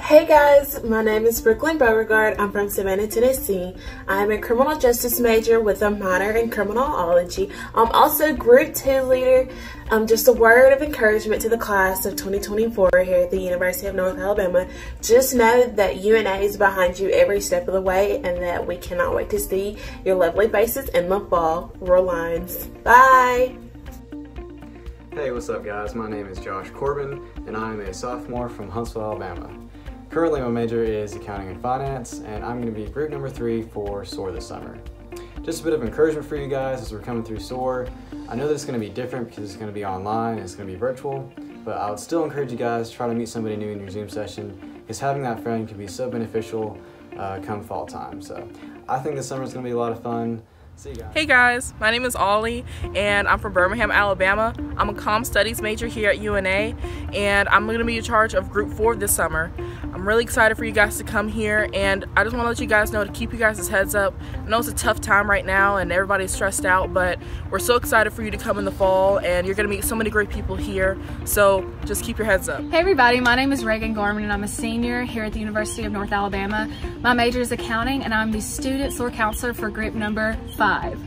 Hey guys, my name is Brooklyn Beauregard. I'm from Savannah, Tennessee. I'm a criminal justice major with a minor in criminology. I'm also group two leader. Um, just a word of encouragement to the class of 2024 here at the University of North Alabama. Just know that UNA is behind you every step of the way and that we cannot wait to see your lovely faces in the fall. Roar Lions. Bye. Hey, what's up guys? My name is Josh Corbin and I'm a sophomore from Huntsville, Alabama. Currently my major is accounting and finance and I'm going to be group number three for SOAR this summer. Just a bit of encouragement for you guys as we're coming through SOAR. I know this is going to be different because it's going to be online and it's going to be virtual, but I would still encourage you guys to try to meet somebody new in your Zoom session because having that friend can be so beneficial uh, come fall time. So I think this summer is going to be a lot of fun. Guys. Hey guys, my name is Ollie and I'm from Birmingham, Alabama. I'm a comm studies major here at UNA and I'm going to be in charge of group 4 this summer. I'm really excited for you guys to come here and I just want to let you guys know to keep you guys' heads up. I know it's a tough time right now and everybody's stressed out but we're so excited for you to come in the fall and you're going to meet so many great people here so just keep your heads up. Hey everybody, my name is Reagan Gorman and I'm a senior here at the University of North Alabama. My major is accounting and I'm the student SOAR counselor for group number 5 five.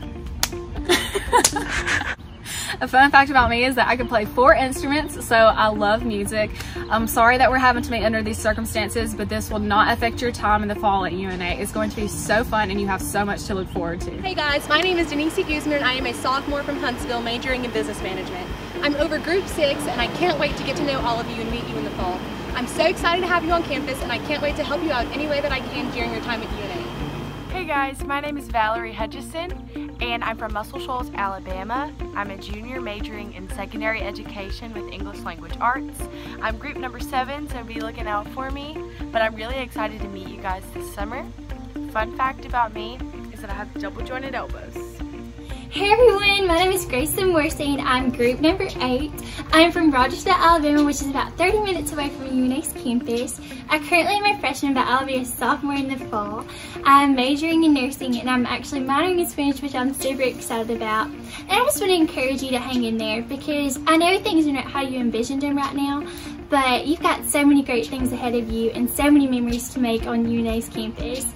A fun fact about me is that I can play four instruments, so I love music. I'm sorry that we're having to meet under these circumstances, but this will not affect your time in the fall at UNA. It's going to be so fun and you have so much to look forward to. Hey guys, my name is Denise Guzman and I am a sophomore from Huntsville majoring in business management. I'm over group six and I can't wait to get to know all of you and meet you in the fall. I'm so excited to have you on campus and I can't wait to help you out any way that I can during your time at UNA. Hey guys, my name is Valerie Hutchison and I'm from Muscle Shoals, Alabama. I'm a junior majoring in secondary education with English language arts. I'm group number seven, so be looking out for me. But I'm really excited to meet you guys this summer. Fun fact about me is that I have double jointed elbows. Hey everyone, my name is Grayson Morstein. I'm group number eight. I'm from Rogersville, Alabama, which is about 30 minutes away from UNA's campus. I currently am a freshman, but I'll be a sophomore in the fall. I'm majoring in nursing and I'm actually minoring in Spanish, which I'm super excited about. And I just want to encourage you to hang in there because I know things are not how you envisioned them right now, but you've got so many great things ahead of you and so many memories to make on UNA's campus.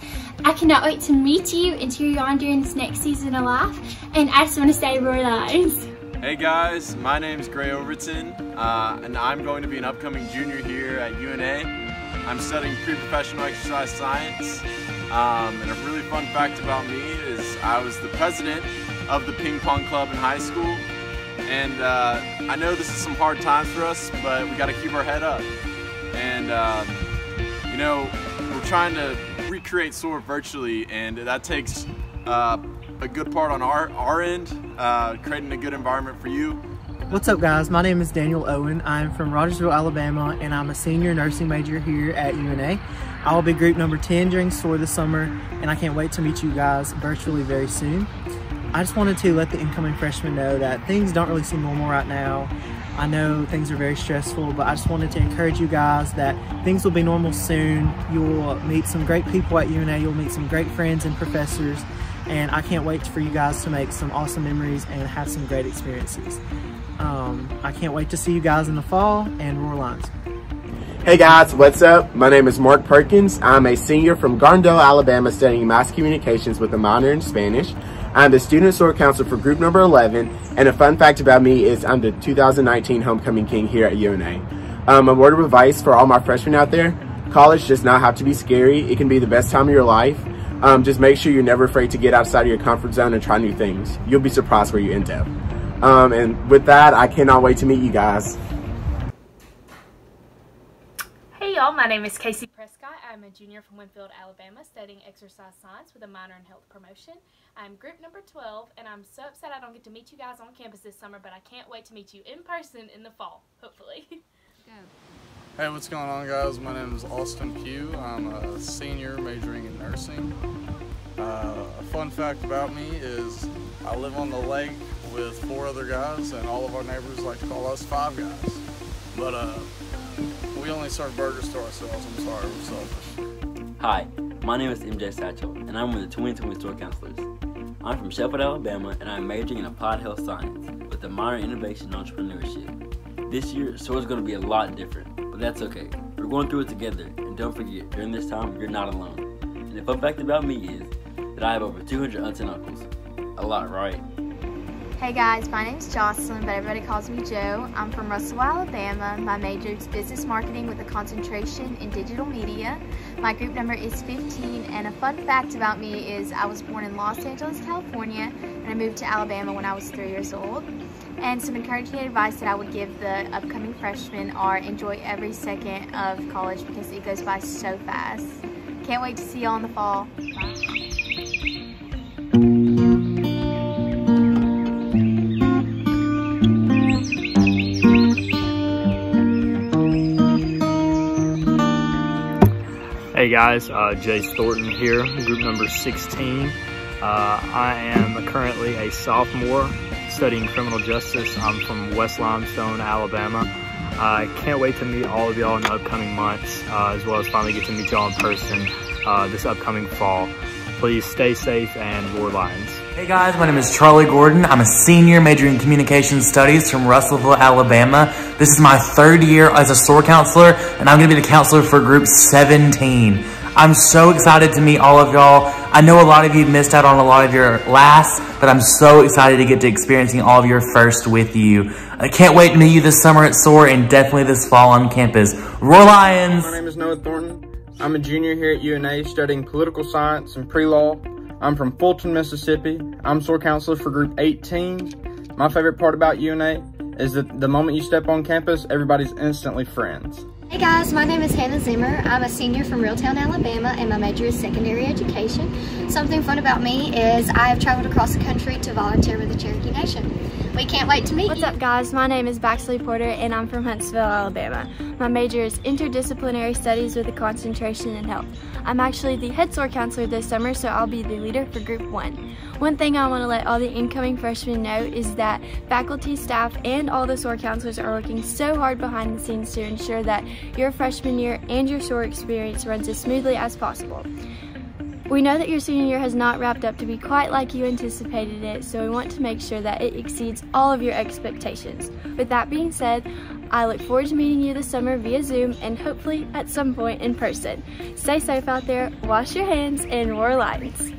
I cannot wait to meet you and cheer you on during this next season of life. And I just want to say Roar Lions. Hey guys, my name is Gray Overton, uh, and I'm going to be an upcoming junior here at UNA. I'm studying pre-professional exercise science, um, and a really fun fact about me is I was the president of the ping pong club in high school, and uh, I know this is some hard times for us, but we got to keep our head up. And um, you know, we're trying to recreate SOAR virtually, and that takes uh, a good part on our, our end, uh, creating a good environment for you. What's up guys, my name is Daniel Owen. I'm from Rogersville, Alabama, and I'm a senior nursing major here at UNA. I will be group number 10 during SOAR this summer, and I can't wait to meet you guys virtually very soon. I just wanted to let the incoming freshmen know that things don't really seem normal right now. I know things are very stressful, but I just wanted to encourage you guys that things will be normal soon. You'll meet some great people at UNA, you'll meet some great friends and professors, and I can't wait for you guys to make some awesome memories and have some great experiences. Um, I can't wait to see you guys in the fall and Roar Lions. Hey guys, what's up? My name is Mark Perkins. I'm a senior from Gardendale, Alabama, studying mass communications with a minor in Spanish. I'm the student SOAR counselor for group number 11, and a fun fact about me is I'm the 2019 homecoming king here at UNA. Um, a word of advice for all my freshmen out there, college does not have to be scary. It can be the best time of your life. Um, just make sure you're never afraid to get outside of your comfort zone and try new things. You'll be surprised where you end up. Um, and with that, I cannot wait to meet you guys. Hey y'all, my name is Casey Prescott. I'm a junior from Winfield, Alabama, studying exercise science with a minor in health promotion. I'm group number 12, and I'm so upset I don't get to meet you guys on campus this summer, but I can't wait to meet you in person in the fall, hopefully. Hey, what's going on guys? My name is Austin Pugh. I'm a senior majoring in nursing. Uh, a fun fact about me is I live on the lake with four other guys and all of our neighbors like to call us five guys. But uh, we only serve burgers to ourselves. I'm sorry, we're selfish. Hi, my name is MJ Satchel and I'm one of the 2020 SOAR counselors. I'm from Sheffield, Alabama and I'm majoring in applied health science with a minor in innovation and entrepreneurship. This year, SOAR is going to be a lot different, but that's okay. We're We're going through it together, and don't forget, during this time, you're not alone. And the fun fact about me is that I have over 200 aunts and uncles. A lot, right? Hey guys, my name is Jocelyn, but everybody calls me Joe. I'm from Russell, Alabama. My major is business marketing with a concentration in digital media. My group number is 15, and a fun fact about me is I was born in Los Angeles, California, and I moved to Alabama when I was three years old. And some encouraging advice that I would give the upcoming freshmen are enjoy every second of college because it goes by so fast. Can't wait to see y'all in the fall. Bye. Hey guys, uh, Jace Thornton here, group number 16. Uh, I am currently a sophomore studying criminal justice. I'm from West Limestone, Alabama. I can't wait to meet all of y'all in the upcoming months, uh, as well as finally get to meet y'all in person uh, this upcoming fall. Please stay safe and Roar Lions. Hey guys, my name is Charlie Gordon. I'm a senior majoring in communication studies from Russellville, Alabama. This is my third year as a SOAR counselor, and I'm gonna be the counselor for group 17. I'm so excited to meet all of y'all. I know a lot of you missed out on a lot of your last, but I'm so excited to get to experiencing all of your first with you. I can't wait to meet you this summer at SOAR and definitely this fall on campus. Roar Lions! My name is Noah Thornton. I'm a junior here at UNA studying political science and pre-law. I'm from Fulton, Mississippi. I'm SOAR counselor for group 18. My favorite part about UNA is that the moment you step on campus, everybody's instantly friends. Hey guys, my name is Hannah Zimmer. I'm a senior from Reeltown, Alabama, and my major is secondary education. Something fun about me is I have traveled across the country to volunteer with the Cherokee Nation. We can't wait to meet What's you. up guys, my name is Baxley Porter and I'm from Huntsville, Alabama. My major is interdisciplinary studies with a concentration in health. I'm actually the head SOAR counselor this summer, so I'll be the leader for group one. One thing I want to let all the incoming freshmen know is that faculty, staff, and all the SOAR counselors are working so hard behind the scenes to ensure that your freshman year and your SOAR experience runs as smoothly as possible. We know that your senior year has not wrapped up to be quite like you anticipated it, so we want to make sure that it exceeds all of your expectations. With that being said, I look forward to meeting you this summer via Zoom and hopefully at some point in person. Stay safe out there, wash your hands, and roar lions.